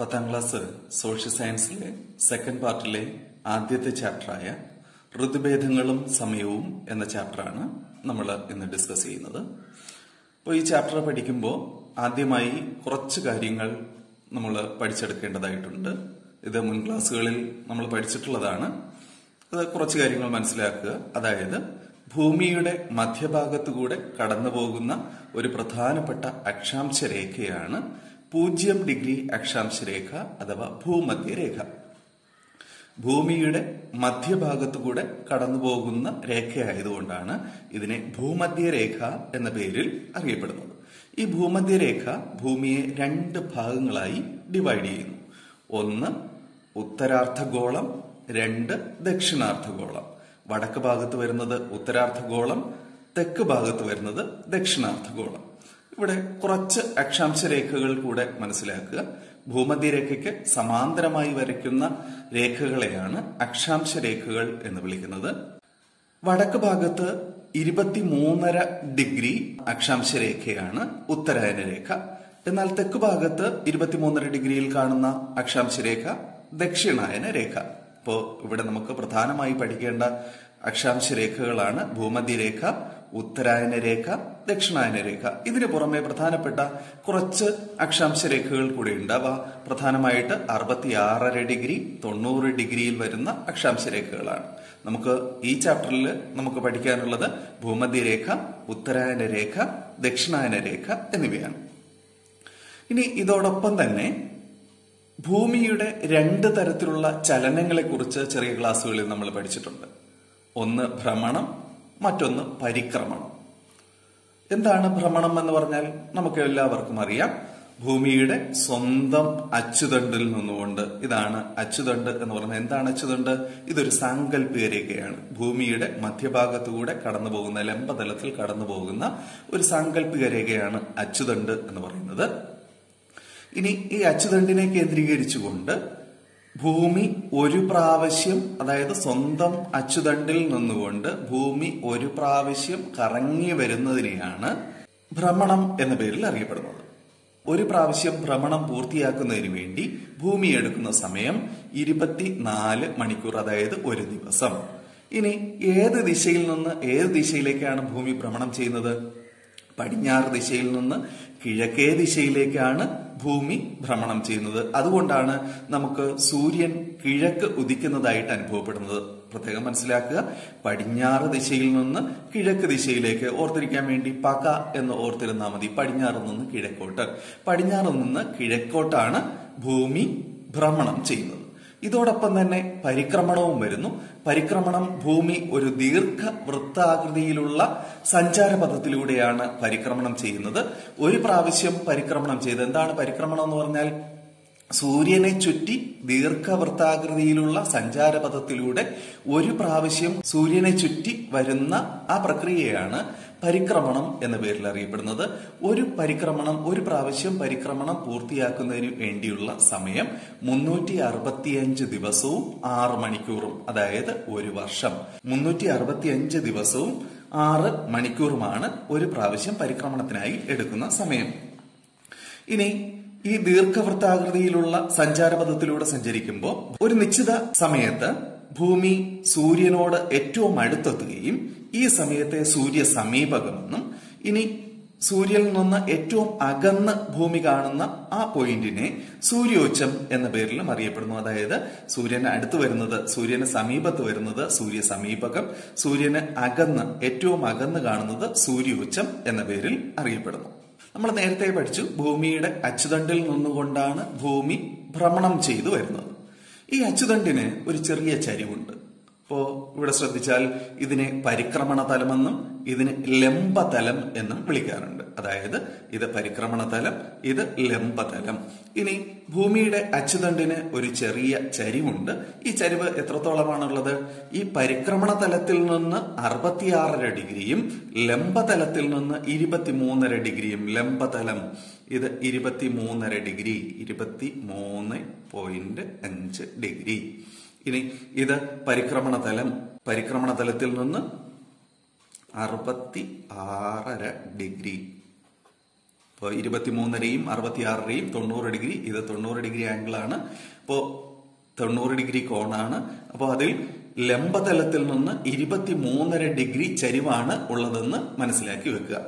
പത്താം class social സയൻസിലെ second പാർട്ടിലെ ആദ്യത്തെ ചാപ്റ്ററായ ഋതുഭേദങ്ങളും സമയവും എന്ന ചാപ്റ്ററാണ് നമ്മൾ ഇന്ന് ഡിസ്കസ് ചെയ്യുന്നത്. അപ്പോൾ ഈ ചാപ്റ്റർ പഠിക്കുമ്പോൾ ആദ്യമായി കുറച്ച് കാര്യങ്ങൾ നമ്മൾ പഠിച്ചെടുക്കേണ്ടതായിട്ടുണ്ട്. ഇത് മുൻ ക്ലാസ്സുകളിൽ നമ്മൾ പഠിച്ചിട്ടുള്ളതാണ്. അത് കുറച്ച് കാര്യങ്ങൾ മനസ്സിലാക്കുക. അതായത് ഭൂമിയുടെ മധ്യഭാഗത്തുകൂടെ കടന്നു പോകുന്ന ഒരു പ്രധാനപ്പെട്ട അക്ഷാംശ രേഖയാണ് പൂജ്യം ഡിഗ്രി അക്ഷാംശ രേഖ അഥവാ ഭൂമധ്യരേഖ ഭൂമിയുടെ മധ്യഭാഗത്തുകൂടെ കടന്നു പോകുന്ന രേഖയായതുകൊണ്ടാണ് ഇതിനെ ഭൂമധ്യരേഖ എന്ന പേരിൽ അറിയപ്പെടുന്നത്. ഈ ഭൂമധ്യരേഖ ഭൂമിയെ രണ്ട് ഭാഗങ്ങളായി ഡിവൈഡ് ചെയ്യുന്നു. ഒന്ന് ഉത്തരാർദ്ധഗോളം രണ്ട് ദക്ഷിണാർദ്ധഗോളം. വടക്ക് ഭാഗത്ത് വരുന്നത് ഉത്തരാർദ്ധഗോളം തെക്ക് ഭാഗത്ത് വരുന്നത് ദക്ഷിണാർദ്ധഗോളം. ഇവിടെ കുറച്ച് അക്ഷാംശ രേഖകൾ കൂടെ മനസ്സിലാക്കുക. ഭൂമധ്യരേഖയ്ക്ക് സമാന്തരമായി വരയ്ക്കുന്ന രേഖകളെയാണ് അക്ഷാംശ രേഖകൾ എന്ന് വിളിക്കുന്നത്. വടക്ക് ഭാഗത്ത് ഇരുപത്തിമൂന്നര ഡിഗ്രി അക്ഷാംശ രേഖയാണ് ഉത്തരായന രേഖ. എന്നാൽ തെക്ക് ഭാഗത്ത് ഇരുപത്തിമൂന്നര ഡിഗ്രിയിൽ കാണുന്ന അക്ഷാംശ രേഖ ദക്ഷിണായന രേഖ. ഇപ്പോ ഇവിടെ നമുക്ക് പ്രധാനമായി പഠിക്കേണ്ട അക്ഷാംശ രേഖകളാണ് ഭൂമധ്യരേഖ ഉത്തരായന രേഖ ദക്ഷിണായന രേഖ ഇതിനു പുറമെ പ്രധാനപ്പെട്ട കുറച്ച് അക്ഷാംശ രേഖകൾ കൂടെ അവ പ്രധാനമായിട്ട് അറുപത്തിയാറര ഡിഗ്രി തൊണ്ണൂറ് ഡിഗ്രിയിൽ വരുന്ന അക്ഷാംശ രേഖകളാണ് നമുക്ക് ഈ ചാപ്റ്ററിൽ നമുക്ക് പഠിക്കാനുള്ളത് ഭൂമധ്യരേഖ ഉത്തരായന രേഖ ദക്ഷിണായന രേഖ എന്നിവയാണ്. ഇനി ഇതോടൊപ്പം തന്നെ ഭൂമിയുടെ രണ്ട് തരത്തിലുള്ള ചലനങ്ങളെ കുറിച്ച് ചെറിയ ക്ലാസ്സുകളിൽ നമ്മൾ പഠിച്ചിട്ടുണ്ട്. ഒന്ന് ഭ്രമണം മറ്റൊന്ന് പരിക്രമണം എന്താണ് ഭ്രമണം എന്ന് പറഞ്ഞാൽ നമുക്ക് എല്ലാവർക്കും അറിയാം. ഭൂമിയുടെ സ്വന്തം അച്ചുതണ്ടിൽ നിന്നുകൊണ്ട് ഇതാണ് അച്ചുതണ്ട് എന്ന് പറഞ്ഞാൽ എന്താണ് അച്ചുതണ്ട്? ഇതൊരു സാങ്കല്പിക രേഖയാണ് ഭൂമിയുടെ മധ്യഭാഗത്തുകൂടെ കടന്നു പോകുന്ന ലംബതലത്തിൽ കടന്നു പോകുന്ന ഒരു സാങ്കല്പിക രേഖയാണ് അച്ചുതണ്ട് എന്ന് പറയുന്നത്. ഇനി ഈ അച്ചുതണ്ടിനെ കേന്ദ്രീകരിച്ചുകൊണ്ട് ഭൂമി ഒരു പ്രാവശ്യം അതായത് സ്വന്തം അച്ചുതണ്ടിൽ നിന്നുകൊണ്ട് ഭൂമി ഒരു പ്രാവശ്യം കറങ്ങി വരുന്നതിനെയാണ് ഭ്രമണം എന്ന പേരിൽ അറിയപ്പെടുന്നത്. ഒരു പ്രാവശ്യം ഭ്രമണം പൂർത്തിയാക്കുന്നതിന് വേണ്ടി ഭൂമി എടുക്കുന്ന സമയം ഇരുപത്തിനാല് മണിക്കൂർ അതായത് ഒരു ദിവസം. ഇനി ഏത് ദിശയിൽ നിന്ന് ഏത് ദിശയിലേക്കാണ് ഭൂമി ഭ്രമണം ചെയ്യുന്നത്? പടിഞ്ഞാറ് ദിശയിൽ നിന്ന് കിഴക്കേ ദിശയിലേക്കാണ് ഭൂമി ഭ്രമണം ചെയ്യുന്നത്. അതുകൊണ്ടാണ് നമുക്ക് സൂര്യൻ കിഴക്ക് ഉദിക്കുന്നതായിട്ട് അനുഭവപ്പെടുന്നത്. പ്രത്യേകം മനസ്സിലാക്കുക. പടിഞ്ഞാറ് ദിശയിൽ നിന്ന് കിഴക്ക് ദിശയിലേക്ക്. ഓർത്തിരിക്കാൻ വേണ്ടി പക എന്ന് ഓർത്തിരുന്നാൽ മതി. പടിഞ്ഞാറ് നിന്ന് കിഴക്കോട്ട്. പടിഞ്ഞാറ് നിന്ന് കിഴക്കോട്ടാണ് ഭൂമി ഭ്രമണം ചെയ്യുന്നത്. ഇതോടൊപ്പം തന്നെ പരിക്രമണവും വരുന്നു. പരിക്രമണം ഭൂമി ഒരു ദീർഘ വൃത്താകൃതിയിലുള്ള സഞ്ചാരപഥത്തിലൂടെയാണ് പരിക്രമണം ചെയ്യുന്നത്. ഒരു പ്രാവശ്യം പരിക്രമണം ചെയ്ത് എന്താണ് പരിക്രമണം എന്ന് പറഞ്ഞാൽ സൂര്യനെ ചുറ്റി ദീർഘവൃത്താകൃതിയിലുള്ള സഞ്ചാരപഥത്തിലൂടെ ഒരു പ്രാവശ്യം സൂര്യനെ ചുറ്റി വരുന്ന ആ പ്രക്രിയയാണ് പരിക്രമണം എന്ന പേരിൽ അറിയപ്പെടുന്നത്. ഒരു പരിക്രമണം ഒരു പ്രാവശ്യം പരിക്രമണം പൂർത്തിയാക്കുന്നതിന് വേണ്ടിയുള്ള സമയം മുന്നൂറ്റി അറുപത്തിയഞ്ച് ദിവസവും ആറ് മണിക്കൂറും അതായത് ഒരു വർഷം. മുന്നൂറ്റി അറുപത്തിയഞ്ച് ദിവസവും ആറ് മണിക്കൂറുമാണ് ഒരു പ്രാവശ്യം പരിക്രമണത്തിനായി എടുക്കുന്ന സമയം. ഇനി ഈ ദീർഘവൃത്താകൃതിയിലുള്ള സഞ്ചാരപഥത്തിലൂടെ സഞ്ചരിക്കുമ്പോൾ ഒരു നിശ്ചിത സമയത്ത് ഭൂമി സൂര്യനോട് ഏറ്റവും അടുത്തെത്തുകയും ഈ സമയത്തെ സൂര്യ സമീപകമെന്നും ഇനി സൂര്യനിൽ നിന്ന് ഏറ്റവും അകന്ന് ഭൂമി കാണുന്ന ആ പോയിന്റിനെ സൂര്യോച്ചം എന്ന പേരിലും അറിയപ്പെടുന്നു. അതായത് സൂര്യന് അടുത്ത് വരുന്നത് സൂര്യന് സമീപത്ത് വരുന്നത് സൂര്യ സമീപകം സൂര്യന് അകന്ന് ഏറ്റവും അകന്ന് കാണുന്നത് സൂര്യോച്ചം എന്ന പേരിൽ അറിയപ്പെടുന്നു. നമ്മൾ നേരത്തെ പഠിച്ചു ഭൂമിയുടെ അച്ചുതണ്ടിൽ നിന്നുകൊണ്ടാണ് ഭൂമി ഭ്രമണം ചെയ്തു വരുന്നത്. ഈ അച്ചുതണ്ടിന് ഒരു ചെറിയ ചരിവുണ്ട്. അപ്പോ ഇവിടെ ശ്രദ്ധിച്ചാൽ ഇതിനെ പരിക്രമണ തലമെന്നും ഇതിന് ലംബതലം എന്നും വിളിക്കാറുണ്ട്. അതായത് ഇത് പരിക്രമണ തലം ഇത് ലംബതലം. ഇനി ഭൂമിയുടെ അച്ചുതണ്ടിന് ഒരു ചെറിയ ചരിവുണ്ട്. ഈ ചരിവ് എത്രത്തോളമാണുള്ളത്? ഈ പരിക്രമണ തലത്തിൽ നിന്ന് അറുപത്തിയാറര ഡിഗ്രിയും ലംബതലത്തിൽ നിന്ന് ഇരുപത്തിമൂന്നര ഡിഗ്രിയും ലംബതലം ഇത് ഇരുപത്തി മൂന്നര ഡിഗ്രി ഇരുപത്തി മൂന്ന് പോയിന്റ് അഞ്ച് ഡിഗ്രി. ഇനി ഇത് പരിക്രമണ തലം പരിക്രമണ തലത്തിൽ നിന്ന് അറുപത്തി ആറര ഡിഗ്രി. ഇപ്പോൾ ഇരുപത്തിമൂന്നരയും അറുപത്തിയാറരയും തൊണ്ണൂറ് ഡിഗ്രി ഇത് തൊണ്ണൂറ് ഡിഗ്രി ആംഗിൾ ആണ്. അപ്പോൾ തൊണ്ണൂറ് ഡിഗ്രി കോണാണ്. അപ്പോൾ അതിൽ ലംബതലത്തിൽ നിന്ന് ഇരുപത്തി മൂന്നര ഡിഗ്രി ചരിവാണ് ഉള്ളതെന്ന് മനസ്സിലാക്കി വെക്കുക.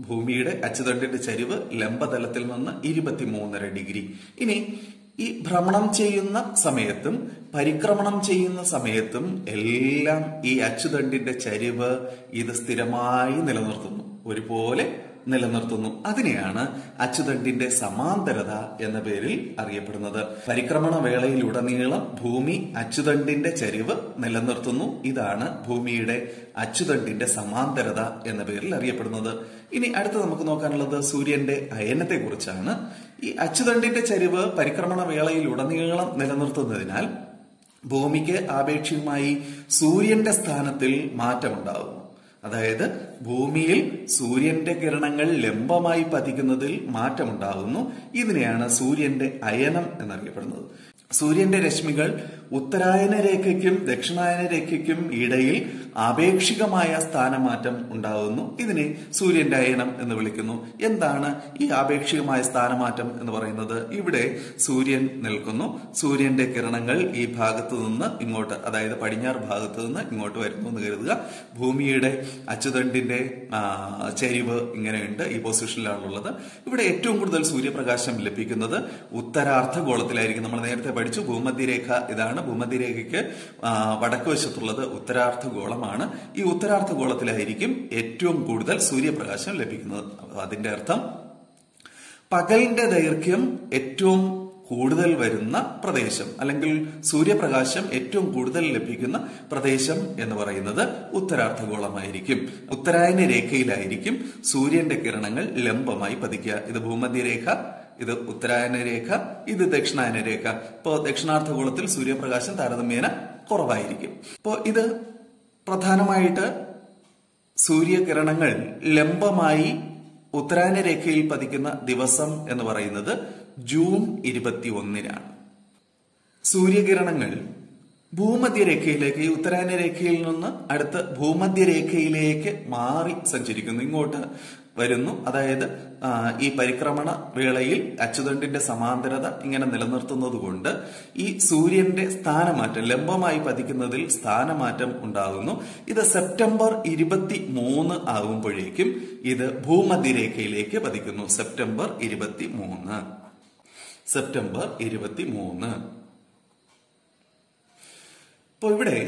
ഭൂമിയുടെ അച്ചുതണ്ടിന്റെ ചരിവ് ലംബതലത്തിൽ നിന്ന് ഇരുപത്തിമൂന്നര ഡിഗ്രി. ഇനി ഈ ഭ്രമണം ചെയ്യുന്ന സമയത്തും പരിക്രമണം ചെയ്യുന്ന സമയത്തും എല്ലാം ഈ അച്ചുതണ്ടിന്റെ ചരിവ് ഇത് സ്ഥിരമായി നിലനിർത്തുന്നു. ഒരുപോലെ നിലനിർത്തുന്നു. അതിനെയാണ് അച്ചുതണ്ടിന്റെ സമാന്തരത എന്ന പേരിൽ അറിയപ്പെടുന്നത്. പരിക്രമണ വേളയിലുടനീളം ഭൂമി അച്ചുതണ്ടിന്റെ ചരിവ് നിലനിർത്തുന്നു. ഇതാണ് ഭൂമിയുടെ അച്ചുതണ്ടിന്റെ സമാന്തരത എന്ന പേരിൽ അറിയപ്പെടുന്നത്. ഇനി അടുത്ത് നമുക്ക് നോക്കാനുള്ളത് സൂര്യന്റെ അയനത്തെ കുറിച്ചാണ് ഈ അച്ചുതണ്ടിന്റെ ചരിവ് പരിക്രമണ വേളയിൽ ഉടനീളം നിലനിർത്തുന്നതിനാൽ ഭൂമിക്ക് ആപേക്ഷികമായി സൂര്യന്റെ സ്ഥാനത്തിൽ മാറ്റമുണ്ടാകുന്നു അതായത് ഭൂമിയിൽ സൂര്യന്റെ കിരണങ്ങൾ ലംബമായി പതിക്കുന്നതിൽ മാറ്റമുണ്ടാകുന്നു. ഇതിനെയാണ് സൂര്യന്റെ അയനം എന്നറിയപ്പെടുന്നത്. സൂര്യന്റെ രശ്മികൾ ഉത്തരായന രേഖയ്ക്കും ദക്ഷിണായന രേഖയ്ക്കും ഇടയിൽ ആപേക്ഷികമായ സ്ഥാനമാറ്റം ഉണ്ടാകുന്നു. ഇതിനെ സൂര്യന്റെ അയനം എന്ന് വിളിക്കുന്നു. എന്താണ് ഈ ആപേക്ഷികമായ സ്ഥാനമാറ്റം എന്ന് പറയുന്നത്? ഇവിടെ സൂര്യൻ നിൽക്കുന്നു. സൂര്യന്റെ കിരണങ്ങൾ ഈ ഭാഗത്തു നിന്ന് ഇങ്ങോട്ട് അതായത് പടിഞ്ഞാറ് ഭാഗത്തു നിന്ന് ഇങ്ങോട്ട് വരുന്നു എന്ന് കരുതുക. ഭൂമിയുടെ അച്ചുതണ്ടിന്റെ ചരിവ് ഇങ്ങനെയുണ്ട്. ഈ പൊസിഷനിലാണുള്ളത്. ഇവിടെ ഏറ്റവും കൂടുതൽ സൂര്യപ്രകാശം ലഭിക്കുന്നത് ഉത്തരാർദ്ധഗോളത്തിലായിരിക്കും. നമ്മൾ നേരത്തെ പഠിച്ചു. ഭൂമധ്യരേഖ ഇതാണ്. ഭൂമധ്യരേഖയ്ക്ക് വടക്കു വശത്തുള്ളത് ഉത്തരാർദ്ധഗോളമാണ്. ഈ ഉത്തരാർദ്ധഗോളത്തിലായിരിക്കും ഏറ്റവും കൂടുതൽ സൂര്യപ്രകാശം ലഭിക്കുന്നത്. അതിന്റെ അർത്ഥം പകലിന്റെ ദൈർഘ്യം ഏറ്റവും കൂടുതൽ വരുന്ന പ്രദേശം അല്ലെങ്കിൽ സൂര്യപ്രകാശം ഏറ്റവും കൂടുതൽ ലഭിക്കുന്ന പ്രദേശം എന്ന് പറയുന്നത് ഉത്തരാർദ്ധഗോളമായിരിക്കും. ഉത്തരായന രേഖയിലായിരിക്കും സൂര്യന്റെ കിരണങ്ങൾ ലംബമായി പതിക്കുക. ഇത് ഭൂമധ്യരേഖ ഇത് ഉത്തരായന രേഖ ഇത് ദക്ഷിണായന രേഖ ഇപ്പോ ദക്ഷിണാർദ്ധഗോളത്തിൽ സൂര്യപ്രകാശം താരതമ്യേന കുറവായിരിക്കും. ഇപ്പോ ഇത് പ്രധാനമായിട്ട് സൂര്യകിരണങ്ങൾ ലംബമായി ഉത്തരായന രേഖയിൽ പതിക്കുന്ന ദിവസം എന്ന് പറയുന്നത് ജൂൺ ഇരുപത്തി ഒന്നിനാണ് സൂര്യകിരണങ്ങൾ ഭൂമധ്യരേഖയിലേക്ക് ഈ ഉത്തരായന രേഖയിൽ നിന്ന് അടുത്ത് ഭൂമധ്യരേഖയിലേക്ക് മാറി സഞ്ചരിക്കുന്നു. ഇങ്ങോട്ട് വരുന്നു. അതായത് ഈ പരിക്രമണ വേളയിൽ അച്ചുതണ്ടിന്റെ സമാന്തരത ഇങ്ങനെ നിലനിർത്തുന്നത് കൊണ്ട് ഈ സൂര്യന്റെ സ്ഥാനമാറ്റം ലംബമായി പതിക്കുന്നതിൽ സ്ഥാനമാറ്റം ഉണ്ടാകുന്നു. ഇത് സെപ്റ്റംബർ ഇരുപത്തി മൂന്ന് ആകുമ്പോഴേക്കും ഇത് ഭൂമധ്യരേഖയിലേക്ക് പതിക്കുന്നു. സെപ്റ്റംബർ ഇരുപത്തി മൂന്ന് സെപ്റ്റംബർ ഇരുപത്തി മൂന്ന് ഇപ്പോൾ ഇവിടെ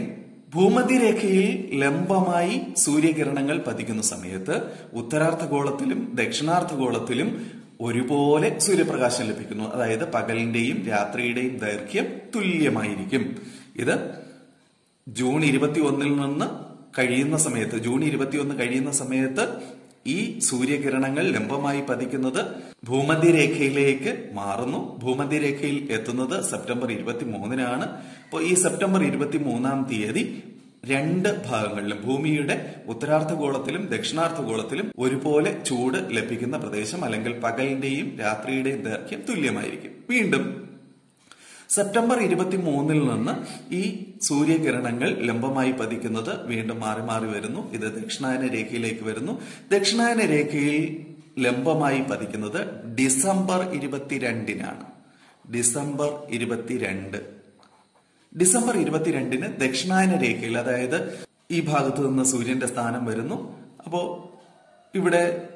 ഭൂമധ്യരേഖയിൽ ലംബമായി സൂര്യകിരണങ്ങൾ പതിക്കുന്ന സമയത്ത് ഉത്തരാർദ്ധഗോളത്തിലും ദക്ഷിണാർദ്ധഗോളത്തിലും ഒരുപോലെ സൂര്യപ്രകാശം ലഭിക്കുന്നു. അതായത് പകലിന്റെയും രാത്രിയുടെയും ദൈർഘ്യം തുല്യമായിരിക്കും. ഇത് ജൂൺ ഇരുപത്തി ഒന്നിൽ നിന്ന് കഴിയുന്ന സമയത്ത് ജൂൺ ഇരുപത്തി ഒന്ന് കഴിയുന്ന സമയത്ത് ഈ സൂര്യകിരണങ്ങൾ ലംബമായി പതിക്കുന്നത് ഭൂമധ്യരേഖയിലേക്ക് മാറുന്നു. ഭൂമധ്യരേഖയിൽ എത്തുന്നത് സെപ്റ്റംബർ ഇരുപത്തി മൂന്നിനാണ് അപ്പോൾ ഈ സെപ്റ്റംബർ ഇരുപത്തി മൂന്നാം തീയതി രണ്ട് ഭാഗങ്ങളിലും ഭൂമിയുടെ ഉത്തരാർദ്ധഗോളത്തിലും ദക്ഷിണാർദ്ധഗോളത്തിലും ഒരുപോലെ ചൂട് ലഭിക്കുന്ന പ്രദേശം അല്ലെങ്കിൽ പകലിന്റെയും രാത്രിയുടെയും ദൈർഘ്യം തുല്യമായിരിക്കും. വീണ്ടും സെപ്റ്റംബർ ഇരുപത്തി മൂന്നിൽ നിന്ന് ഈ സൂര്യകിരണങ്ങൾ ലംബമായി പതിക്കുന്നത് വീണ്ടും മാറി മാറി വരുന്നു. ഇത് ദക്ഷിണായന രേഖയിലേക്ക് വരുന്നു. ദക്ഷിണായന രേഖയിൽ ലംബമായി പതിക്കുന്നത് ഡിസംബർ ഇരുപത്തിരണ്ടിനാണ്. ഡിസംബർ ഇരുപത്തിരണ്ട്. ഡിസംബർ ഇരുപത്തിരണ്ടിന് ദക്ഷിണായന രേഖയിൽ അതായത് ഈ ഭാഗത്ത് നിന്ന് സൂര്യന്റെ സ്ഥാനം വരുന്നു. അപ്പോ ഇവിടെ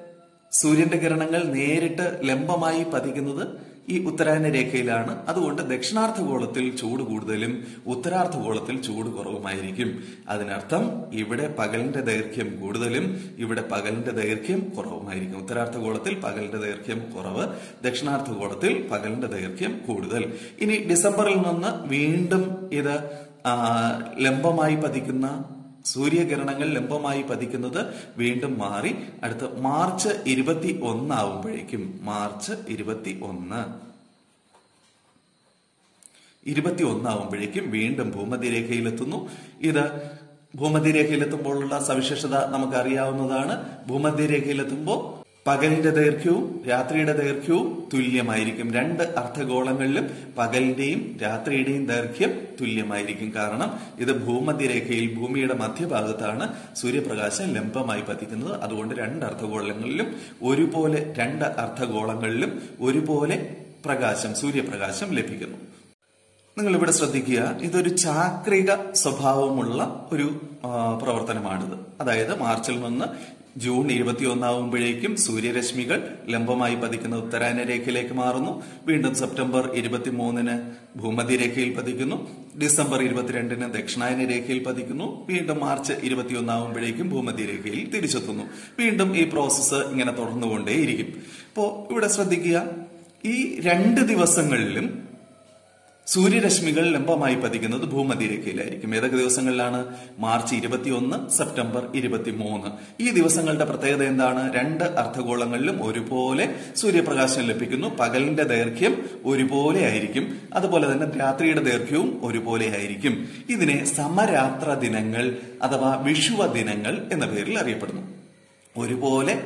സൂര്യന്റെ കിരണങ്ങൾ നേരിട്ട് ലംബമായി പതിക്കുന്നത് ഈ ഉത്തരായന രേഖയിലാണ്. അതുകൊണ്ട് ദക്ഷിണാർദ്ധഗോളത്തിൽ ചൂട് കൂടുതലും ഉത്തരാർദ്ധഗോളത്തിൽ ചൂട് കുറവുമായിരിക്കും. അതിനർത്ഥം ഇവിടെ പകലിന്റെ ദൈർഘ്യം കൂടുതലും ഇവിടെ പകലിന്റെ ദൈർഘ്യം കുറവുമായിരിക്കും. ഉത്തരാർദ്ധഗോളത്തിൽ പകലിന്റെ ദൈർഘ്യം കുറവ് ദക്ഷിണാർദ്ധഗോളത്തിൽ പകലിന്റെ ദൈർഘ്യം കൂടുതൽ. ഇനി ഡിസംബറിൽ നിന്ന് വീണ്ടും ഇത് ലംബമായി പതിക്കുന്ന സൂര്യകിരണങ്ങൾ ലംബമായി പതിക്കുന്നത് വീണ്ടും മാറി. അടുത്ത മാർച്ച് ഇരുപത്തി ഒന്നാവുമ്പോഴേക്കും മാർച്ച് ഇരുപത്തി ഒന്ന് ഇരുപത്തി ഒന്നാവുമ്പോഴേക്കും വീണ്ടും ഭൂമധ്യരേഖയിലെത്തുന്നു ഇത് ഭൂമധ്യരേഖയിലെത്തുമ്പോഴുള്ള സവിശേഷത നമുക്ക് അറിയാവുന്നതാണ് ഭൂമധ്യരേഖയിലെത്തുമ്പോൾ പകലിന്റെ ദൈർഘ്യവും രാത്രിയുടെ ദൈർഘ്യവും തുല്യമായിരിക്കും. രണ്ട് അർദ്ധഗോളങ്ങളിലും പകലിന്റെയും രാത്രിയുടെയും ദൈർഘ്യം തുല്യമായിരിക്കും. കാരണം ഇത് ഭൂമധ്യരേഖയിൽ ഭൂമിയുടെ മധ്യഭാഗത്താണ് സൂര്യപ്രകാശം ലംബമായി പതിക്കുന്നത്. അതുകൊണ്ട് രണ്ട് അർദ്ധഗോളങ്ങളിലും ഒരുപോലെ രണ്ട് അർദ്ധഗോളങ്ങളിലും ഒരുപോലെ പ്രകാശം സൂര്യപ്രകാശം ലഭിക്കുന്നു. നിങ്ങൾ ഇവിടെ ശ്രദ്ധിക്കുക ഇതൊരു ചാക്രിക സ്വഭാവമുള്ള ഒരു പ്രവർത്തനമാണിത്. അതായത് മാർച്ചിൽ നിന്ന് ജൂൺ ഇരുപത്തി ഒന്നാവുമ്പോഴേക്കും സൂര്യരശ്മികൾ ലംബമായി പതിക്കുന്ന ഉത്തരായന രേഖയിലേക്ക് മാറുന്നു. വീണ്ടും സെപ്റ്റംബർ ഇരുപത്തിമൂന്നിന് ഭൂമധ്യരേഖയിൽ പതിക്കുന്നു. ഡിസംബർ ഇരുപത്തിരണ്ടിന് ദക്ഷിണായന രേഖയിൽ പതിക്കുന്നു. വീണ്ടും മാർച്ച് ഇരുപത്തിയൊന്നാവുമ്പോഴേക്കും ഭൂമധ്യരേഖയിൽ തിരിച്ചെത്തുന്നു. വീണ്ടും ഈ പ്രോസസ്സ് ഇങ്ങനെ തുടർന്നുകൊണ്ടേയിരിക്കും. അപ്പോ ഇവിടെ ശ്രദ്ധിക്കുക. ഈ രണ്ട് ദിവസങ്ങളിലും സൂര്യരശ്മികൾ ലംബമായി പതിക്കുന്നത് ഭൂമധ്യരേഖയിലായിരിക്കും ഏതൊക്കെ ദിവസങ്ങളിലാണ്? മാർച്ച് ഇരുപത്തിയൊന്ന് സെപ്റ്റംബർ ഇരുപത്തിമൂന്ന്. ഈ ദിവസങ്ങളുടെ പ്രത്യേകത എന്താണ്? രണ്ട് അർദ്ധഗോളങ്ങളിലും ഒരുപോലെ സൂര്യപ്രകാശം ലഭിക്കുന്നു. പകലിന്റെ ദൈർഘ്യം ഒരുപോലെ ആയിരിക്കും. അതുപോലെ തന്നെ രാത്രിയുടെ ദൈർഘ്യവും ഒരുപോലെ ആയിരിക്കും. ഇതിനെ സമരാത്ര ദിനങ്ങൾ അഥവാ വിഷുവ ദിനങ്ങൾ എന്ന പേരിൽ അറിയപ്പെടുന്നു. ഒരുപോലെ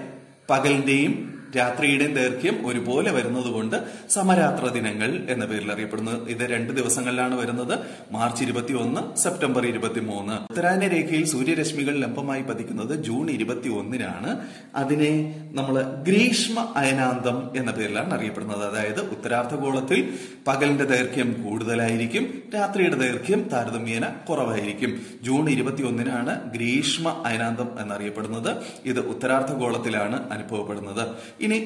പകലിന്റെയും രാത്രിയുടെയും ദൈർഘ്യം ഒരുപോലെ വരുന്നതുകൊണ്ട് സമരാത്ര ദിനങ്ങൾ എന്ന പേരിൽ അറിയപ്പെടുന്നത്. ഇത് രണ്ട് ദിവസങ്ങളിലാണ് വരുന്നത്. മാർച്ച് ഇരുപത്തി ഒന്ന് സെപ്റ്റംബർ ഇരുപത്തി മൂന്ന് ഉത്തരായന രേഖയിൽ സൂര്യരശ്മികൾ ലംബമായി പതിക്കുന്നത് ജൂൺ ഇരുപത്തി ഒന്നിനാണ് അതിനെ നമ്മൾ ഗ്രീഷ്മ അയനാന്തം എന്ന പേരിലാണ് അറിയപ്പെടുന്നത്. അതായത് ഉത്തരാർദ്ധഗോളത്തിൽ പകലിന്റെ ദൈർഘ്യം കൂടുതലായിരിക്കും രാത്രിയുടെ ദൈർഘ്യം താരതമ്യേന കുറവായിരിക്കും. ജൂൺ ഇരുപത്തി ഒന്നിനാണ് ഗ്രീഷ്മ അയനാന്തം എന്നറിയപ്പെടുന്നത്. ഇത് ഉത്തരാർദ്ധഗോളത്തിലാണ് അനുഭവപ്പെടുന്നത്. ഇനി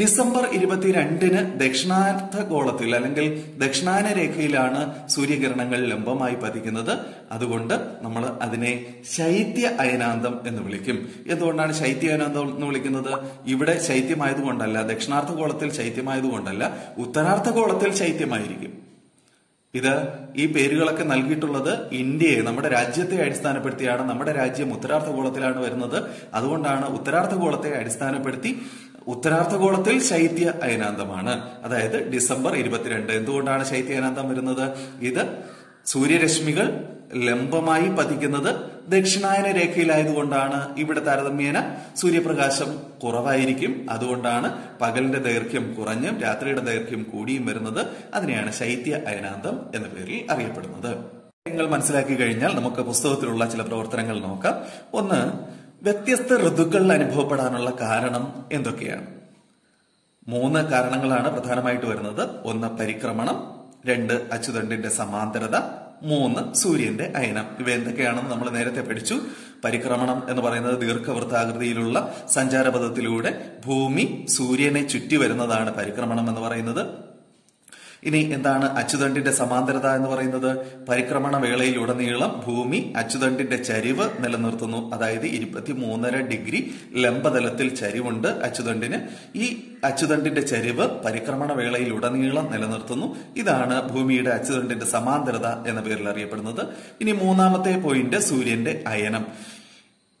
ഡിസംബർ ഇരുപത്തിരണ്ടിന് ദക്ഷിണാർത്ഥ ഗോളത്തിൽ അല്ലെങ്കിൽ ദക്ഷിണായന രേഖയിലാണ് സൂര്യകിരണങ്ങൾ ലംബമായി പതിക്കുന്നത്. അതുകൊണ്ട് നമ്മൾ അതിനെ ശൈത്യ അയനാന്തം എന്ന് വിളിക്കും. എന്തുകൊണ്ടാണ് ശൈത്യ അയനാന്തം എന്ന് വിളിക്കുന്നത്? ഇവിടെ ശൈത്യമായതുകൊണ്ടല്ല ദക്ഷിണാർത്ഥ ഗോളത്തിൽ ശൈത്യമായതുകൊണ്ടല്ല ഉത്തരാർത്ഥ ഗോളത്തിൽ ശൈത്യമായിരിക്കും. ഇത് ഈ പേരുകളൊക്കെ നൽകിയിട്ടുള്ളത് ഇന്ത്യയെ നമ്മുടെ രാജ്യത്തെ അടിസ്ഥാനപ്പെടുത്തിയാണ് നമ്മുടെ രാജ്യം ഉത്തരാർത്ഥ ഗോളത്തിലാണ് വരുന്നത്. അതുകൊണ്ടാണ് ഉത്തരാർത്ഥ ഗോളത്തെ അടിസ്ഥാനപ്പെടുത്തി ഉത്തരാർദ്ധഗോളത്തിൽ ശൈത്യ അയനാന്തമാണ്. അതായത് ഡിസംബർ ഇരുപത്തിരണ്ട്. എന്തുകൊണ്ടാണ് ശൈത്യ അയനാന്തം വരുന്നത്? ഇത് സൂര്യരശ്മികൾ ലംബമായി പതിക്കുന്നത് ദക്ഷിണായന രേഖയിലായതുകൊണ്ടാണ്. ഇവിടെ താരതമ്യേന സൂര്യപ്രകാശം കുറവായിരിക്കും. അതുകൊണ്ടാണ് പകലിന്റെ ദൈർഘ്യം കുറഞ്ഞും രാത്രിയുടെ ദൈർഘ്യം കൂടിയും വരുന്നത്. അതിനെയാണ് ശൈത്യ അയനാന്തം എന്ന പേരിൽ അറിയപ്പെടുന്നത്. നിങ്ങൾ മനസ്സിലാക്കി കഴിഞ്ഞാൽ നമുക്ക് പുസ്തകത്തിലുള്ള ചില പ്രവർത്തനങ്ങൾ നോക്കാം. ഒന്ന് വ്യത്യസ്ത ഋതുക്കൾ അനുഭവപ്പെടാനുള്ള കാരണം എന്തൊക്കെയാണ്? മൂന്ന് കാരണങ്ങളാണ് പ്രധാനമായിട്ട് വരുന്നത്. ഒന്ന് പരിക്രമണം രണ്ട് അച്ചുതണ്ടിന്റെ സമാന്തരത മൂന്ന് സൂര്യന്റെ അയനം. ഇവ എന്തൊക്കെയാണെന്ന് നമ്മൾ നേരത്തെ പഠിച്ചു. പരിക്രമണം എന്ന് പറയുന്നത് ദീർഘവൃത്താകൃതിയിലുള്ള സഞ്ചാരപഥത്തിലൂടെ ഭൂമി സൂര്യനെ ചുറ്റി വരുന്നതാണ് പരിക്രമണം എന്ന് പറയുന്നത്. ഇനി എന്താണ് അച്ചുതണ്ടിന്റെ സമാന്തരത എന്ന് പറയുന്നത്? പരിക്രമണ വേളയിലുടനീളം ഭൂമി അച്ചുതണ്ടിന്റെ ചരിവ് നിലനിർത്തുന്നു. അതായത് ഇരുപത്തിമൂന്നര ഡിഗ്രി ലംബതലത്തിൽ ചരിവുണ്ട് അച്ചുതണ്ടിന്. ഈ അച്ചുതണ്ടിന്റെ ചരിവ് പരിക്രമണ വേളയിലുടനീളം നിലനിർത്തുന്നു. ഇതാണ് ഭൂമിയുടെ അച്ചുതണ്ടിന്റെ സമാന്തരത എന്ന പേരിൽ അറിയപ്പെടുന്നത്. ഇനി മൂന്നാമത്തെ പോയിന്റ് സൂര്യന്റെ അയനം.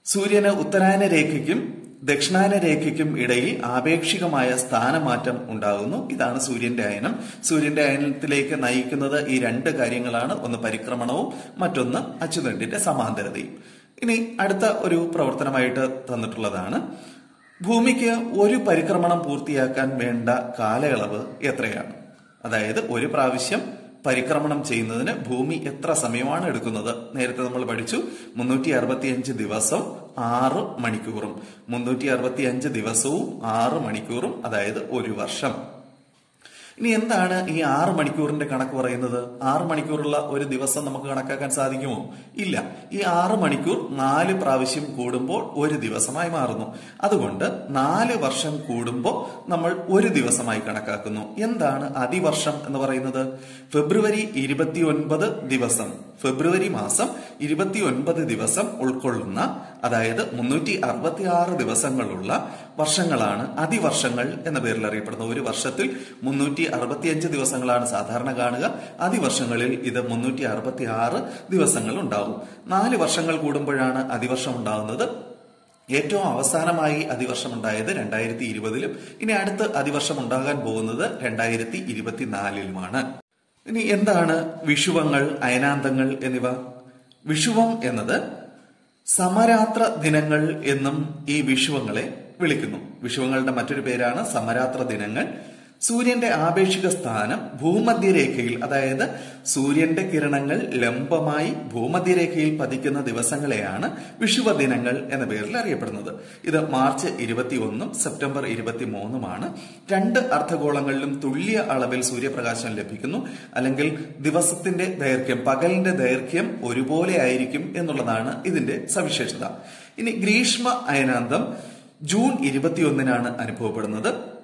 സൂര്യന് ഉത്തരായന രേഖയ്ക്കും ദക്ഷിണായന രേഖയ്ക്കും ഇടയിൽ ആപേക്ഷികമായ സ്ഥാനമാറ്റം ഉണ്ടാകുന്നു. ഇതാണ് സൂര്യന്റെ അയനം. സൂര്യന്റെ അയനത്തിലേക്ക് നയിക്കുന്നത് ഈ രണ്ട് കാര്യങ്ങളാണ്. ഒന്ന് പരിക്രമണവും മറ്റൊന്ന് അച്ചുതണ്ടിന്റെ സമാന്തരതയും. ഇനി അടുത്ത ഒരു പ്രവർത്തനമായിട്ട് തന്നിട്ടുള്ളതാണ്. ഭൂമിക്ക് ഒരു പരിക്രമണം പൂർത്തിയാക്കാൻ വേണ്ട കാലയളവ് എത്രയാണ്? അതായത് ഒരു പ്രാവശ്യം പരിക്രമണം ചെയ്യുന്നതിന് ഭൂമി എത്ര സമയമാണ് എടുക്കുന്നത്? നേരത്തെ നമ്മൾ പഠിച്ചു മുന്നൂറ്റി അറുപത്തിയഞ്ച് ദിവസം ആറ് മണിക്കൂറും. മുന്നൂറ്റി അറുപത്തിയഞ്ച് ദിവസവും ആറ് മണിക്കൂറും അതായത് ഒരു വർഷം. ഇനി എന്താണ് ഈ ആറ് മണിക്കൂറിന്റെ കണക്ക് പറയുന്നത്? ആറ് മണിക്കൂറുള്ള ഒരു ദിവസം നമുക്ക് കണക്കാക്കാൻ സാധിക്കുമോ? ഇല്ല. ഈ ആറ് മണിക്കൂർ നാല് പ്രാവശ്യം കൂടുമ്പോൾ ഒരു ദിവസമായി മാറുന്നു. അതുകൊണ്ട് നാല് വർഷം കൂടുമ്പോൾ നമ്മൾ ഒരു ദിവസമായി കണക്കാക്കുന്നു. എന്താണ് അതിവർഷം എന്ന് പറയുന്നത്? ഫെബ്രുവരി ഇരുപത്തിയൊൻപത് ദിവസം. ഫെബ്രുവരി മാസം ഇരുപത്തിയൊൻപത് ദിവസം ഉൾക്കൊള്ളുന്ന അതായത് മുന്നൂറ്റി അറുപത്തി ആറ് ദിവസങ്ങളുള്ള വർഷങ്ങളാണ് അതിവർഷങ്ങൾ എന്ന പേരിൽ അറിയപ്പെടുന്നത് ഒരു വർഷത്തിൽ മുന്നൂറ്റി അറുപത്തിയഞ്ച് ദിവസങ്ങളാണ് സാധാരണ കാണുക. അതിവർഷങ്ങളിൽ ഇത് മുന്നൂറ്റി അറുപത്തി ആറ് ദിവസങ്ങൾ ഉണ്ടാകും. നാല് വർഷങ്ങൾ കൂടുമ്പോഴാണ് അതിവർഷം ഉണ്ടാകുന്നത്. ഏറ്റവും അവസാനമായി അതിവർഷം ഉണ്ടായത് രണ്ടായിരത്തി ഇരുപതിലും ഇനി അടുത്ത് അതിവർഷം ഉണ്ടാകാൻ പോകുന്നത് രണ്ടായിരത്തി ഇരുപത്തിനാലിലുമാണ് ഇനി എന്താണ് വിഷുവങ്ങൾ അയനാന്തങ്ങൾ എന്നിവ? വിഷുവം എന്നത് സമരാത്ര ദിനങ്ങൾ എന്നും ഈ വിഷുവങ്ങളെ വിളിക്കുന്നു. വിഷുവങ്ങളുടെ മറ്റൊരു പേരാണ് സമരാത്ര ദിനങ്ങൾ. സൂര്യന്റെ ആപേക്ഷിക സ്ഥാനം ഭൂമധ്യരേഖയിൽ അതായത് സൂര്യന്റെ കിരണങ്ങൾ ലംബമായി ഭൂമധ്യരേഖയിൽ പതിക്കുന്ന ദിവസങ്ങളെയാണ് വിഷുവ ദിനങ്ങൾ എന്ന പേരിൽ അറിയപ്പെടുന്നത്. ഇത് മാർച്ച് ഇരുപത്തിയൊന്നും സെപ്റ്റംബർ ഇരുപത്തിമൂന്നുമാണ്. രണ്ട് അർദ്ധഗോളങ്ങളിലും തുല്യ അളവിൽ സൂര്യപ്രകാശം ലഭിക്കുന്നു. അല്ലെങ്കിൽ ദിവസത്തിന്റെ ദൈർഘ്യം പകലിന്റെ ദൈർഘ്യം ഒരുപോലെ ആയിരിക്കും എന്നുള്ളതാണ് ഇതിന്റെ സവിശേഷത. ഇനി ഗ്രീഷ്മ അയനാന്തം ജൂൺ ഇരുപത്തിയൊന്നിനാണ് അനുഭവപ്പെടുന്നത്.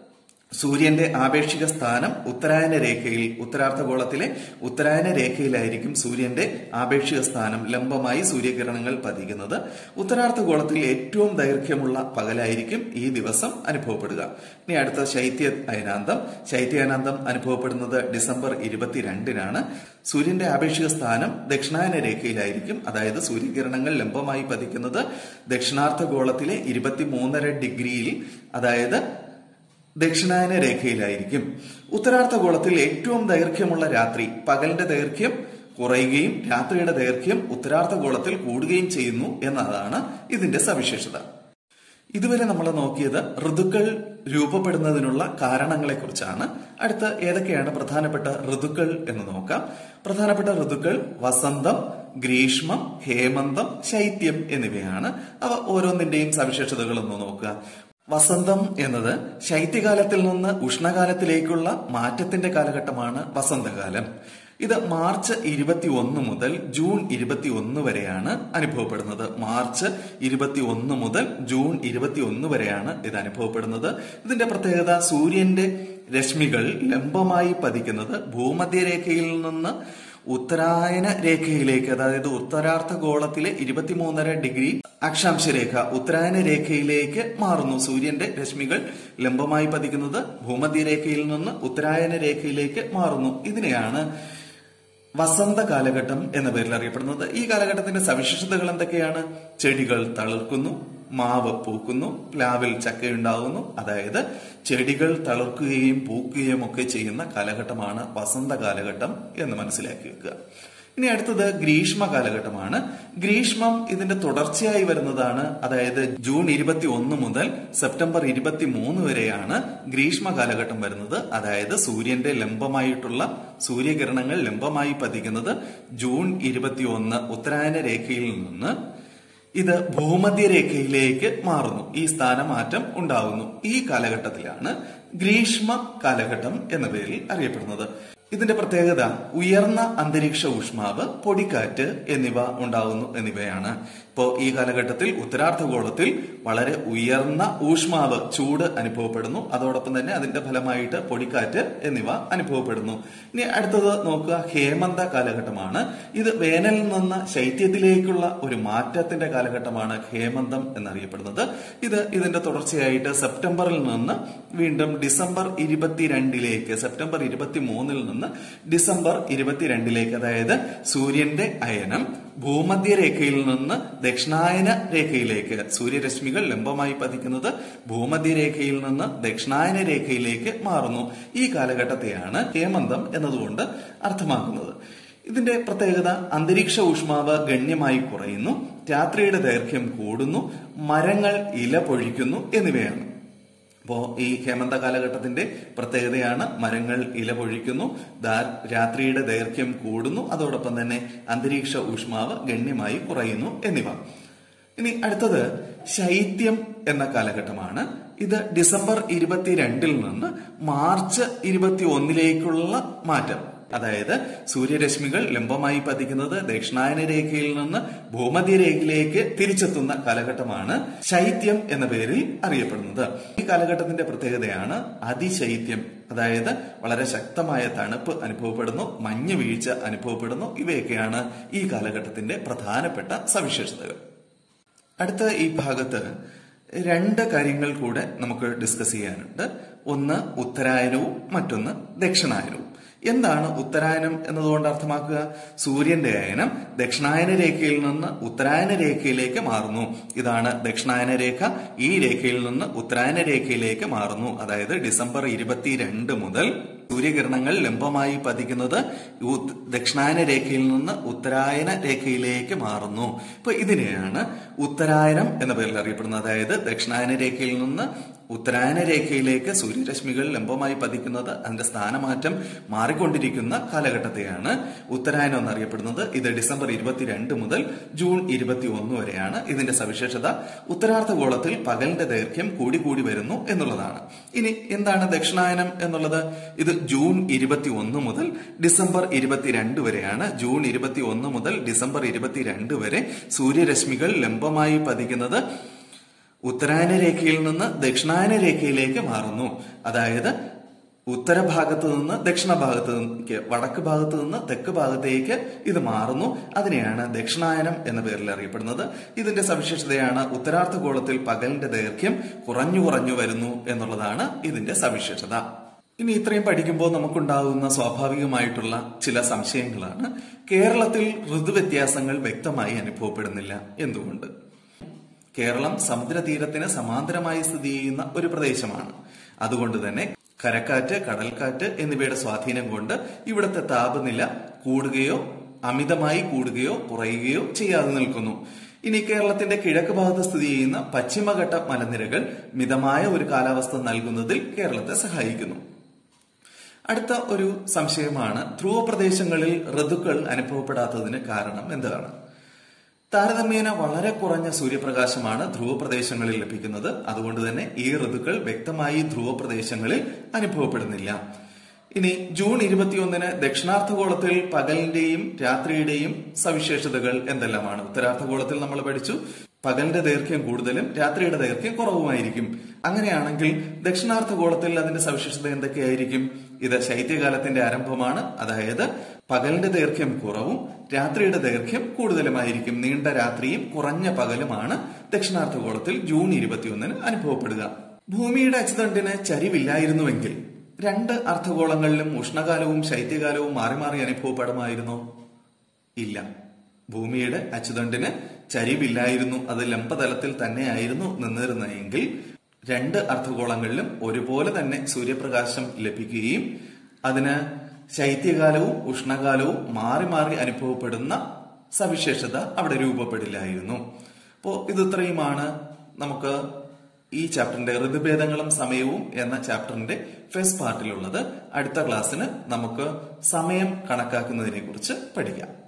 സൂര്യന്റെ ആപേക്ഷിക സ്ഥാനം ഉത്തരായന രേഖയിൽ ഉത്തരാർദ്ധഗോളത്തിലെ ഉത്തരായന രേഖയിലായിരിക്കും സൂര്യന്റെ ആപേക്ഷിക സ്ഥാനം ലംബമായി സൂര്യകിരണങ്ങൾ പതിക്കുന്നത്. ഉത്തരാർദ്ധഗോളത്തിൽ ഏറ്റവും ദൈർഘ്യമുള്ള പകലായിരിക്കും ഈ ദിവസം അനുഭവപ്പെടുക. ഇനി അടുത്ത ശൈത്യ അയനാന്തം. ശൈത്യ അയനാന്തം അനുഭവപ്പെടുന്നത് ഡിസംബർ ഇരുപത്തിരണ്ടിനാണ്. സൂര്യന്റെ ആപേക്ഷിക സ്ഥാനം ദക്ഷിണായന രേഖയിലായിരിക്കും. അതായത് സൂര്യകിരണങ്ങൾ ലംബമായി പതിക്കുന്നത് ദക്ഷിണാർദ്ധഗോളത്തിലെ ഇരുപത്തിമൂന്നര ഡിഗ്രിയിൽ അതായത് ദക്ഷിണായന രേഖയിലായിരിക്കും. ഉത്തരാർത്ഥ ഗോളത്തിൽ ഏറ്റവും ദൈർഘ്യമുള്ള രാത്രി പകലിന്റെ ദൈർഘ്യം കുറയുകയും രാത്രിയുടെ ദൈർഘ്യം ഉത്തരാർത്ഥ ഗോളത്തിൽ കൂടുകയും ചെയ്യുന്നു എന്നതാണ് ഇതിന്റെ സവിശേഷത. ഇതുവരെ നമ്മൾ നോക്കിയത് ഋതുക്കൾ രൂപപ്പെടുന്നതിനുള്ള കാരണങ്ങളെ കുറിച്ചാണ് അടുത്ത് ഏതൊക്കെയാണ് പ്രധാനപ്പെട്ട ഋതുക്കൾ എന്ന് നോക്കാം. പ്രധാനപ്പെട്ട ഋതുക്കൾ വസന്തം ഗ്രീഷ്മം ഹേമന്തം ശൈത്യം എന്നിവയാണ്. അവ ഓരോന്നിന്റെയും സവിശേഷതകൾ ഒന്ന് നോക്കുക. വസന്തം എന്നത് ശൈത്യകാലത്തിൽ നിന്ന് ഉഷ്ണകാലത്തിലേക്കുള്ള മാറ്റത്തിന്റെ കാലഘട്ടമാണ് വസന്തകാലം. ഇത് മാർച്ച് ഇരുപത്തി ഒന്ന് മുതൽ ജൂൺ ഇരുപത്തി ഒന്ന് വരെയാണ് അനുഭവപ്പെടുന്നത്. മാർച്ച് ഇരുപത്തി ഒന്ന് മുതൽ ജൂൺ ഇരുപത്തി ഒന്ന് വരെയാണ് ഇത് അനുഭവപ്പെടുന്നത്. ഇതിന്റെ പ്രത്യേകത സൂര്യന്റെ രശ്മികൾ ലംബമായി പതിക്കുന്നത് ഭൂമധ്യരേഖയിൽ നിന്ന് ഉത്തരായന രേഖയിലേക്ക് അതായത് ഉത്തരാർത്ഥ ഗോളത്തിലെ ഇരുപത്തിമൂന്നര ഡിഗ്രി അക്ഷാംശ രേഖ ഉത്തരായന രേഖയിലേക്ക് മാറുന്നു. സൂര്യന്റെ രശ്മികൾ ലംബമായി പതിക്കുന്നത് ഭൂമധ്യരേഖയിൽ നിന്ന് ഉത്തരായന രേഖയിലേക്ക് മാറുന്നു. ഇതിനെയാണ് വസന്ത കാലഘട്ടം എന്ന പേരിൽ അറിയപ്പെടുന്നത്. ഈ കാലഘട്ടത്തിന്റെ സവിശേഷതകൾ എന്തൊക്കെയാണ്? ചെടികൾ തളിർക്കുന്നു മാവ് പൂക്കുന്നു പ്ലാവിൽ ചക്കയുണ്ടാകുന്നു അതായത് ചെടികൾ തളർക്കുകയും പൂക്കുകയും ഒക്കെ ചെയ്യുന്ന കാലഘട്ടമാണ് വസന്ത കാലഘട്ടം എന്ന് മനസ്സിലാക്കി വെക്കുക. ഇനി അടുത്തത് ഗ്രീഷ്മ കാലഘട്ടമാണ്. ഗ്രീഷ്മം ഇതിന്റെ തുടർച്ചയായി വരുന്നതാണ്. അതായത് ജൂൺ ഇരുപത്തി ഒന്ന് മുതൽ സെപ്റ്റംബർ ഇരുപത്തി മൂന്ന് വരെയാണ് ഗ്രീഷ്മ കാലഘട്ടം വരുന്നത്. അതായത് സൂര്യന്റെ ലംബമായിട്ടുള്ള സൂര്യകിരണങ്ങൾ ലംബമായി പതിക്കുന്നത് ജൂൺ ഇരുപത്തി ഒന്ന് ഉത്തരായന രേഖയിൽ നിന്ന് ഇത് ഭൂമധ്യരേഖയിലേക്ക് മാറുന്നു. ഈ സ്ഥാനമാറ്റം ഉണ്ടാകുന്നു ഈ കാലഘട്ടത്തിലാണ് ഗ്രീഷ്മ കാലഘട്ടം എന്ന പേരിൽ അറിയപ്പെടുന്നത്. ഇതിന്റെ പ്രത്യേകത ഉയർന്ന അന്തരീക്ഷ ഊഷ്മാവ് പൊടിക്കാറ്റ് എന്നിവ ഉണ്ടാകുന്നു എന്നിവയാണ്. ഇപ്പോ ഈ കാലഘട്ടത്തിൽ ഉത്തരാർദ്ധഗോളത്തിൽ വളരെ ഉയർന്ന ഊഷ്മാവ് ചൂട് അനുഭവപ്പെടുന്നു. അതോടൊപ്പം തന്നെ അതിന്റെ ഫലമായിട്ട് പൊടിക്കാറ്റ് എന്നിവ അനുഭവപ്പെടുന്നു. ഇനി അടുത്തത് നോക്കുക. ഹേമന്ത കാലഘട്ടമാണ്. ഇത് വേനലിൽ നിന്ന് ശൈത്യത്തിലേക്കുള്ള ഒരു മാറ്റത്തിന്റെ കാലഘട്ടമാണ് ഹേമന്തം എന്നറിയപ്പെടുന്നത്. ഇത് ഇതിന്റെ തുടർച്ചയായിട്ട് സെപ്റ്റംബറിൽ നിന്ന് വീണ്ടും ഡിസംബർ ഇരുപത്തിരണ്ടിലേക്ക് സെപ്റ്റംബർ ഇരുപത്തി മൂന്നിൽ നിന്ന് ഡിസംബർ ഇരുപത്തിരണ്ടിലേക്ക് അതായത് സൂര്യന്റെ അയനം ഭൂമധ്യരേഖയിൽ നിന്ന് ദക്ഷിണായന രേഖയിലേക്ക് സൂര്യരശ്മികൾ ലംബമായി പതിക്കുന്നത് ഭൂമധ്യരേഖയിൽ നിന്ന് ദക്ഷിണായന രേഖയിലേക്ക് മാറുന്നു. ഈ കാലഘട്ടത്തെയാണ് ഹേമന്തം എന്നതുകൊണ്ട് അർത്ഥമാക്കുന്നത്. ഇതിന്റെ പ്രത്യേകത അന്തരീക്ഷ ഊഷ്മാവ് ഗണ്യമായി കുറയുന്നു. രാത്രിയുടെ ദൈർഘ്യം കൂടുന്നു. മരങ്ങൾ ഇല പൊഴിക്കുന്നു എന്നിവയാണ്. അപ്പോ ഈ ഹേമന്ത കാലഘട്ടത്തിന്റെ പ്രത്യേകതയാണ് മരങ്ങൾ ഇല പൊഴിക്കുന്നു രാത്രിയുടെ ദൈർഘ്യം കൂടുന്നു അതോടൊപ്പം തന്നെ അന്തരീക്ഷ ഊഷ്മാവ് ഗണ്യമായി കുറയുന്നു എന്നിവ. ഇനി അടുത്തത് ശൈത്യം എന്ന കാലഘട്ടമാണ്. ഇത് ഡിസംബർ ഇരുപത്തിരണ്ടിൽ നിന്ന് മാർച്ച് ഇരുപത്തി ഒന്നിലേക്കുള്ള മാറ്റം. അതായത് സൂര്യരശ്മികൾ ലംബമായി പതിക്കുന്നത് ദക്ഷിണായന രേഖയിൽ നിന്ന് ഭൂമധ്യരേഖയിലേക്ക് തിരിച്ചെത്തുന്ന കാലഘട്ടമാണ് ശൈത്യം എന്ന പേരിൽ അറിയപ്പെടുന്നത്. ഈ കാലഘട്ടത്തിന്റെ പ്രത്യേകതയാണ് അതിശൈത്യം. അതായത് വളരെ ശക്തമായ തണുപ്പ് അനുഭവപ്പെടുന്നു മഞ്ഞ് വീഴ്ച അനുഭവപ്പെടുന്നു. ഇവയൊക്കെയാണ് ഈ കാലഘട്ടത്തിന്റെ പ്രധാനപ്പെട്ട സവിശേഷതകൾ. അടുത്ത ഈ ഭാഗത്ത് രണ്ട് കാര്യങ്ങൾ കൂടെ നമുക്ക് ഡിസ്കസ് ചെയ്യാനുണ്ട്. ഒന്ന് ഉത്തരായനവും മറ്റൊന്ന് ദക്ഷിണായനവും. എന്താണ് ഉത്തരായനം എന്നതുകൊണ്ട് അർത്ഥമാക്കുക? സൂര്യന്റെ അയനം ദക്ഷിണായന രേഖയിൽ നിന്ന് ഉത്തരായന രേഖയിലേക്ക് മാറുന്നു. ഇതാണ് ദക്ഷിണായന രേഖ. ഈ രേഖയിൽ നിന്ന് ഉത്തരായന രേഖയിലേക്ക് മാറുന്നു. അതായത് ഡിസംബർ ഇരുപത്തിരണ്ട് മുതൽ സൂര്യകിരണങ്ങൾ ലംബമായി പതിക്കുന്നത് ദക്ഷിണായന രേഖയിൽ നിന്ന് ഉത്തരായന രേഖയിലേക്ക് മാറുന്നു. ഇപ്പൊ ഇതിനെയാണ് ഉത്തരായനം എന്ന പേരിൽ അറിയപ്പെടുന്നത്. അതായത് ദക്ഷിണായന രേഖയിൽ നിന്ന് ഉത്തരായന രേഖയിലേക്ക് സൂര്യരശ്മികൾ ലംബമായി പതിക്കുന്നത് അതിന്റെ സ്ഥാനമാറ്റം മാറിക്കൊണ്ടിരിക്കുന്ന കാലഘട്ടത്തെയാണ് ഉത്തരായനം എന്നറിയപ്പെടുന്നത് ഇത് ഡിസംബർ ഇരുപത്തിരണ്ട് മുതൽ ജൂൺ ഇരുപത്തി ഒന്ന് വരെയാണ് ഇതിന്റെ സവിശേഷത. ഉത്തരാർദ്ധഗോളത്തിൽ പകലിന്റെ ദൈർഘ്യം കൂടി കൂടി വരുന്നു എന്നുള്ളതാണ്. ഇനി എന്താണ് ദക്ഷിണായനം എന്നുള്ളത്? ഇത് ജൂൺ ഇരുപത്തി ഒന്ന് മുതൽ ഡിസംബർ ഇരുപത്തിരണ്ട് വരെയാണ്. ജൂൺ ഇരുപത്തി ഒന്ന് മുതൽ ഡിസംബർ ഇരുപത്തിരണ്ട് വരെ സൂര്യരശ്മികൾ ലംബമായി പതിക്കുന്നത് ഉത്തരായന രേഖയിൽ നിന്ന് ദക്ഷിണായന രേഖയിലേക്ക് മാറുന്നു. അതായത് ഉത്തരഭാഗത്ത് നിന്ന് ദക്ഷിണ ഭാഗത്തേക്ക് വടക്ക് ഭാഗത്ത് നിന്ന് തെക്ക് ഭാഗത്തേക്ക് ഇത് മാറുന്നു. അതിനെയാണ് ദക്ഷിണായനം എന്ന പേരിൽ അറിയപ്പെടുന്നത്. ഇതിന്റെ സവിശേഷതയാണ് ഉത്തരാർദ്ധഗോളത്തിൽ പകലിന്റെ ദൈർഘ്യം കുറഞ്ഞു കുറഞ്ഞു വരുന്നു എന്നുള്ളതാണ് ഇതിന്റെ സവിശേഷത. ഇനി ഇത്രയും പഠിക്കുമ്പോൾ നമുക്കുണ്ടാകുന്ന സ്വാഭാവികമായിട്ടുള്ള ചില സംശയങ്ങളാണ്. കേരളത്തിൽ ഋതുവ്യത്യാസങ്ങൾ വ്യക്തമായി അനുഭവപ്പെടുന്നില്ല എന്തുകൊണ്ട്? കേരളം സമുദ്രതീരത്തിന് സമാന്തരമായി സ്ഥിതി ചെയ്യുന്ന ഒരു പ്രദേശമാണ്. അതുകൊണ്ട് തന്നെ കരക്കാറ്റ് കടൽക്കാറ്റ് എന്നിവയുടെ സ്വാധീനം കൊണ്ട് ഇവിടുത്തെ താപനില കൂടുകയോ അമിതമായി കൂടുകയോ കുറയുകയോ ചെയ്യാതെ നിൽക്കുന്നു. ഇനി കേരളത്തിന്റെ കിഴക്ക് ഭാഗത്ത് സ്ഥിതി ചെയ്യുന്ന പശ്ചിമഘട്ട മലനിരകൾ മിതമായ ഒരു കാലാവസ്ഥ നൽകുന്നതിൽ കേരളത്തെ സഹായിക്കുന്നു. അടുത്ത ഒരു സംശയമാണ്. ധ്രുവ പ്രദേശങ്ങളിൽ ഋതുക്കൾ അനുഭവപ്പെടാത്തതിന് കാരണം എന്താണ്? താരതമ്യേന വളരെ കുറഞ്ഞ സൂര്യപ്രകാശമാണ് ധ്രുവ പ്രദേശങ്ങളിൽ ലഭിക്കുന്നത്. അതുകൊണ്ട് തന്നെ ഈ ഋതുക്കൾ വ്യക്തമായി ധ്രുവ പ്രദേശങ്ങളിൽ അനുഭവപ്പെടുന്നില്ല. ഇനി ജൂൺ ഇരുപത്തിയൊന്നിന് ദക്ഷിണാർദ്ധഗോളത്തിൽ പകലിന്റെയും രാത്രിയുടെയും സവിശേഷതകൾ എന്തെല്ലാമാണ്? ഉത്തരാർദ്ധഗോളത്തിൽ നമ്മൾ പഠിച്ചു. പകലിന്റെ ദൈർഘ്യം കൂടുതലും രാത്രിയുടെ ദൈർഘ്യം കുറവുമായിരിക്കും. അങ്ങനെയാണെങ്കിൽ ദക്ഷിണാർദ്ധഗോളത്തിൽ അതിന്റെ സവിശേഷത എന്തൊക്കെയായിരിക്കും? ഇത് ശൈത്യകാലത്തിന്റെ ആരംഭമാണ്. അതായത് പകലിന്റെ ദൈർഘ്യം കുറവും രാത്രിയുടെ ദൈർഘ്യം കൂടുതലുമായിരിക്കും. നീണ്ട രാത്രിയും കുറഞ്ഞ പകലുമാണ്. ദക്ഷിണാർദ്ധഗോളത്തിൽ ജൂൺ ഇരുപത്തിയൊന്നിന് അനുഭവപ്പെടുക. ഭൂമിയുടെ അച്ചുതണ്ടിന് ചരിവില്ലായിരുന്നുവെങ്കിൽ രണ്ട് അർദ്ധഗോളങ്ങളിലും ഉഷ്ണകാലവും ശൈത്യകാലവും മാറി മാറി അനുഭവപ്പെടുമായിരുന്നോ? ഇല്ല. ഭൂമിയുടെ അച്ചുതണ്ടിന് ചരിവില്ലായിരുന്നു. അത് ലംബതലത്തിൽ തന്നെയായിരുന്നു നിന്നിരുന്നതെങ്കിൽ രണ്ട് അർദ്ധഗോളങ്ങളിലും ഒരുപോലെ തന്നെ സൂര്യപ്രകാശം ലഭിക്കുകയും അതിന് ശൈത്യകാലവും ഉഷ്ണകാലവും മാറി മാറി അനുഭവപ്പെടുന്ന സവിശേഷത അവിടെ രൂപപ്പെടില്ലായിരുന്നു. അപ്പോൾ ഇത് ഇത്രയുമാണ് നമുക്ക് ഈ ചാപ്റ്ററിന്റെ ഋതുഭേദങ്ങളും സമയവും എന്ന ചാപ്റ്ററിന്റെ ഫസ്റ്റ് പാർട്ടിലുള്ളത്. അടുത്ത ക്ലാസ്സിന് നമുക്ക് സമയം കണക്കാക്കുന്നതിനെ കുറിച്ച് പഠിക്കാം.